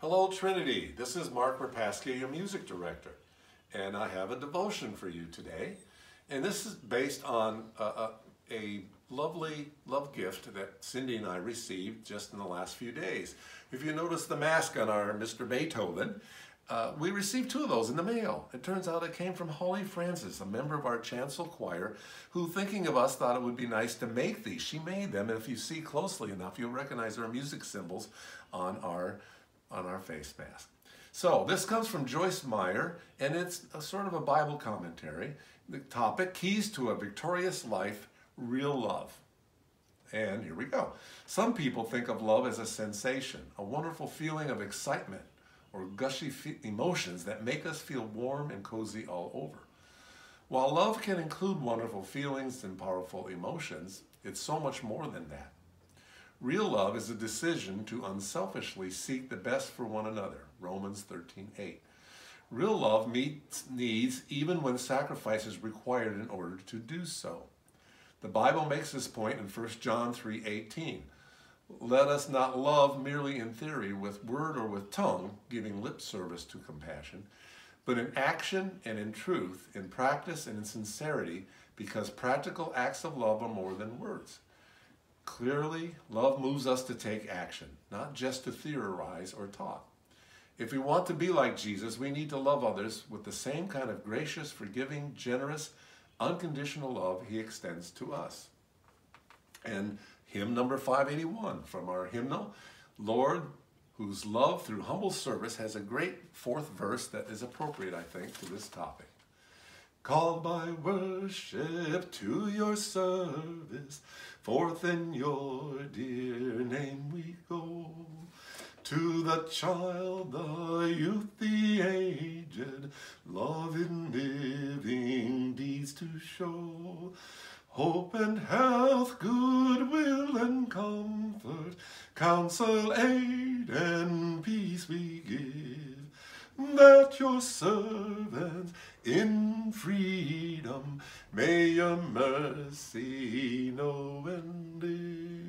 Hello, Trinity. This is Mark Rapaskia, your music director, and I have a devotion for you today. And this is based on a, a, a, lovely love gift that Cindy and I received just in the last few days. If you notice the mask on our Mr. Beethoven, uh, we received two of those in the mail. It turns out it came from Holly Francis, a member of our chancel choir, who, thinking of us, thought it would be nice to make these. She made them, and if you see closely enough, you'll recognize our music symbols on our, on our face mask. So this comes from Joyce Meyer, and it's a sort of a Bible commentary. The topic, Keys to a Victorious Life, Real Love. And here we go. Some people think of love as a sensation, a wonderful feeling of excitement, or gushy emotions that make us feel warm and cozy all over. While love can include wonderful feelings and powerful emotions, it's so much more than that. Real love is a decision to unselfishly seek the best for one another, Romans 13:8. Real love meets needs even when sacrifice is required in order to do so. The Bible makes this point in 1 John 3:18. Let us not love merely in theory with word or with tongue, giving lip service to compassion, but in action and in truth, in practice and in sincerity, because practical acts of love are more than words. Clearly, love moves us to take action, not just to theorize or talk. If we want to be like Jesus, we need to love others with the same kind of gracious, forgiving, generous, unconditional love he extends to us. And hymn number 581 from our hymnal, Lord, whose love through humble service has a great fourth verse that is appropriate, I think, to this topic. Called by worship to your service, forth in your dear name we go. To the child, the youth, the aged, love in living deeds to show. Hope and health, goodwill and comfort, counsel, aid, and peace we give, that your servants in freedom may your mercy know and.